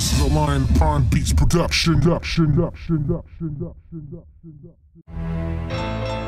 This is a Lion Pond Beats production. production, production, production, production, production, production.